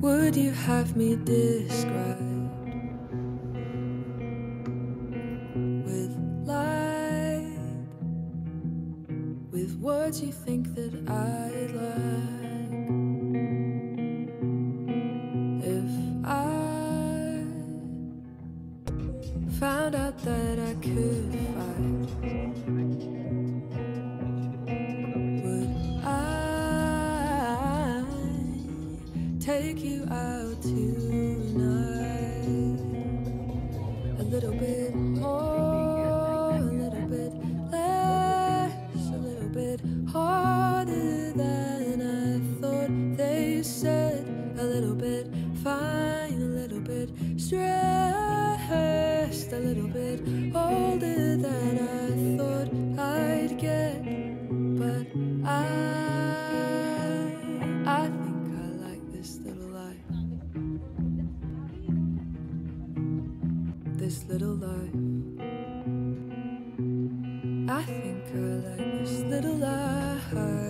Would you have me described with light, with words you think that I like? Take you out tonight? A little bit more, a little bit less, a little bit harder than I thought. They said a little bit fine, a little bit stressed, a little bit older than I thought I'd get. This little life.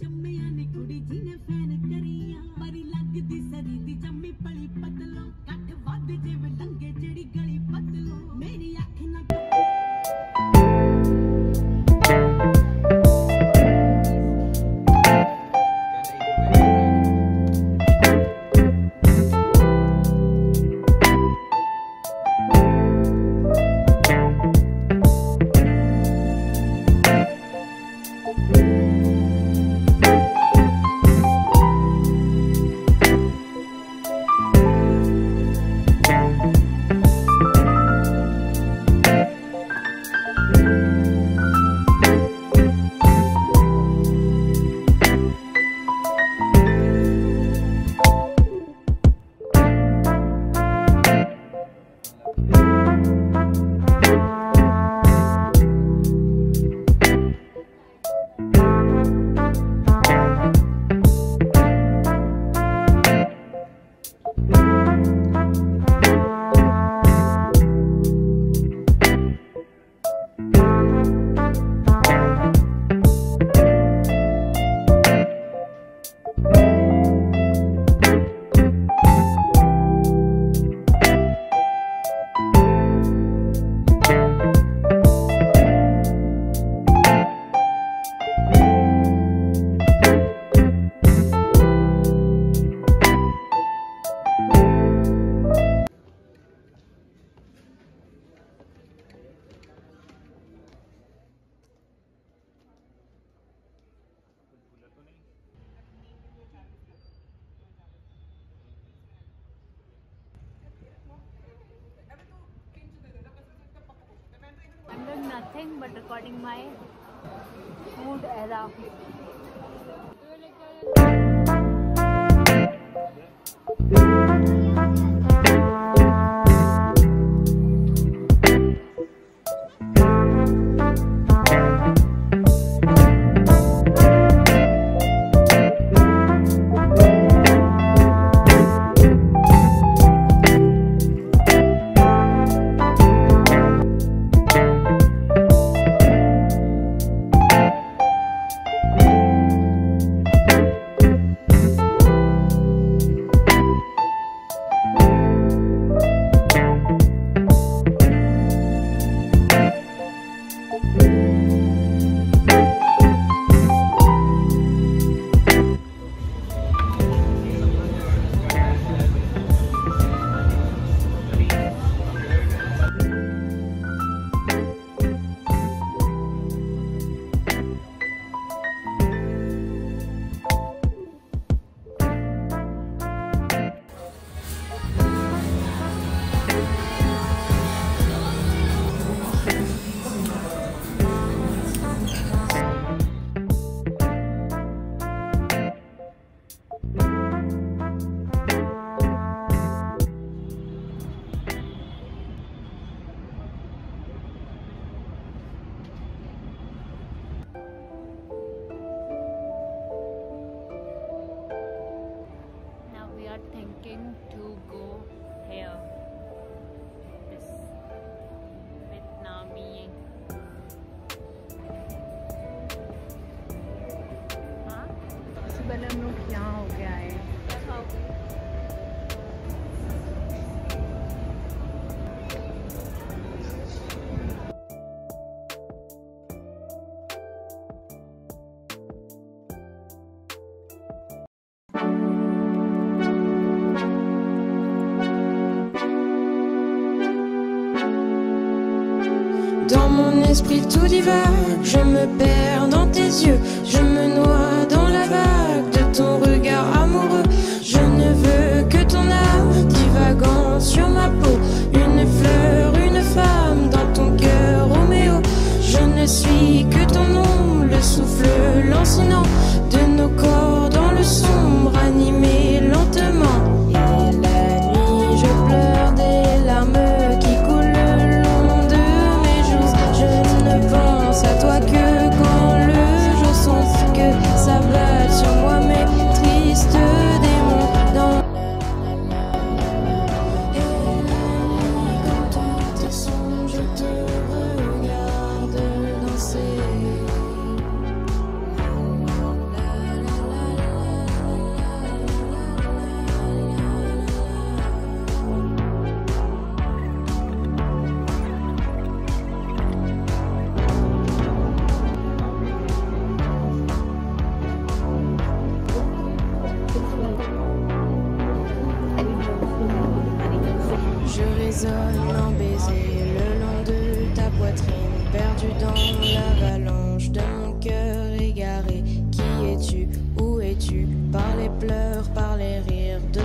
ਜੰਮਿਆ ਨੀ ਕੁੜੀ ਜੀ ਨੇ ਫੈਨ ਕਰੀਆਂ ਪਰੀ ਲੱਗਦੀ ਸਰੀ ਦੀ ਜੰਮੀ ਪਲੀ ਪਤਲੋ ਕੱਟ ਵੱਧ ਜਿਵੇਂ ਲੰਗੇ ਜਿਹੜੀ ਗਲੀ ਪਤਲੋ ਮੇਰੀ ਅੱਖ ਨਾ Nothing but recording my food era. Thank Dans mon esprit tout divague, je me perds dans tes yeux, je me noie dans la vague. Je résonne en baiser le long de ta poitrine, perdu dans l'avalanche de mon cœur égaré. Qui es-tu? Où es-tu? Par les pleurs, par les rires de